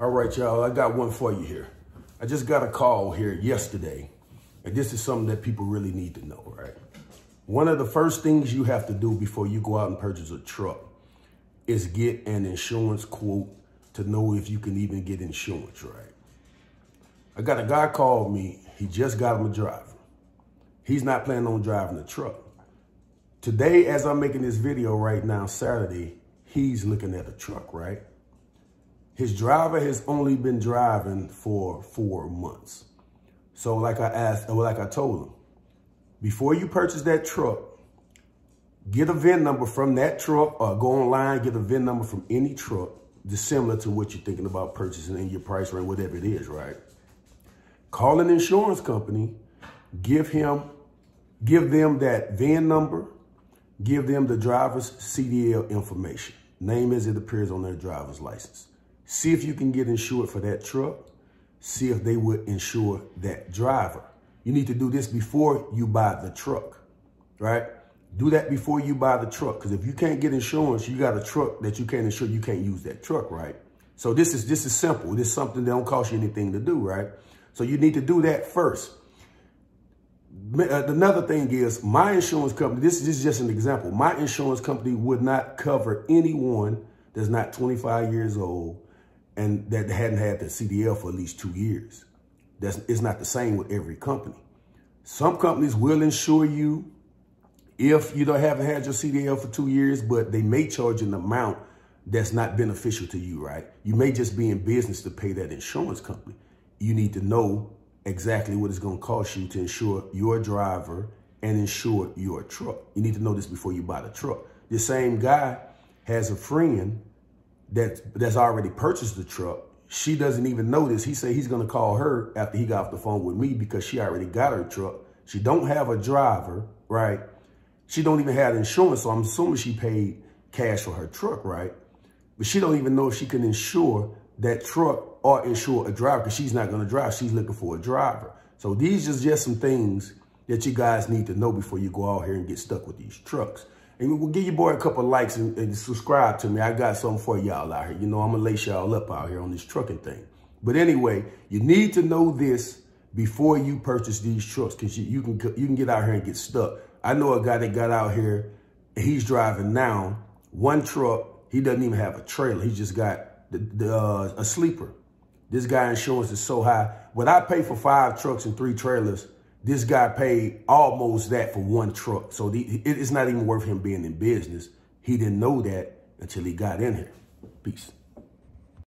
All right, y'all, I got one for you here. I just got a call here yesterday, and this is something that people really need to know, right? One of the first things you have to do before you go out and purchase a truck is get an insurance quote to know if you can even get insurance, right? I got a guy called me. He just got him a driver. He's not planning on driving the truck. Today, as I'm making this video right now, Saturday, he's looking at a truck, right? His driver has only been driving for four months. So like I asked, or like I told him, before you purchase that truck, get a VIN number from that truck or go online, get a VIN number from any truck dissimilar to what you're thinking about purchasing in your price range, whatever it is, right? Call an insurance company, give him, give them that VIN number, give them the driver's CDL information, name as it appears on their driver's license. See if you can get insured for that truck. See if they would insure that driver. You need to do this before you buy the truck, right? Do that before you buy the truck. Because if you can't get insurance, you got a truck that you can't insure, you can't use that truck, right? So this is this is simple. This is something that don't cost you anything to do, right? So you need to do that first. Uh, another thing is my insurance company, this, this is just an example. My insurance company would not cover anyone that's not 25 years old and that hadn't had the CDL for at least two years. That's it's not the same with every company. Some companies will insure you if you don't haven't had your CDL for two years, but they may charge an amount that's not beneficial to you, right? You may just be in business to pay that insurance company. You need to know exactly what it's going to cost you to insure your driver and insure your truck. You need to know this before you buy the truck. The same guy has a friend that that's already purchased the truck. She doesn't even know this. He said he's going to call her after he got off the phone with me because she already got her truck. She don't have a driver, right? She don't even have insurance, so I'm assuming she paid cash for her truck, right? But she don't even know if she can insure that truck or insure a driver because she's not going to drive. She's looking for a driver. So these are just some things that you guys need to know before you go out here and get stuck with these trucks. And we'll give your boy a couple likes and, and subscribe to me. I got something for y'all out here. You know, I'm going to lace y'all up out here on this trucking thing. But anyway, you need to know this before you purchase these trucks because you, you, can, you can get out here and get stuck. I know a guy that got out here, he's driving now, one truck, he doesn't even have a trailer. He just got the, the uh, a sleeper. This guy insurance is so high. What I pay for five trucks and three trailers, this guy paid almost that for one truck. So the, it's not even worth him being in business. He didn't know that until he got in here. Peace.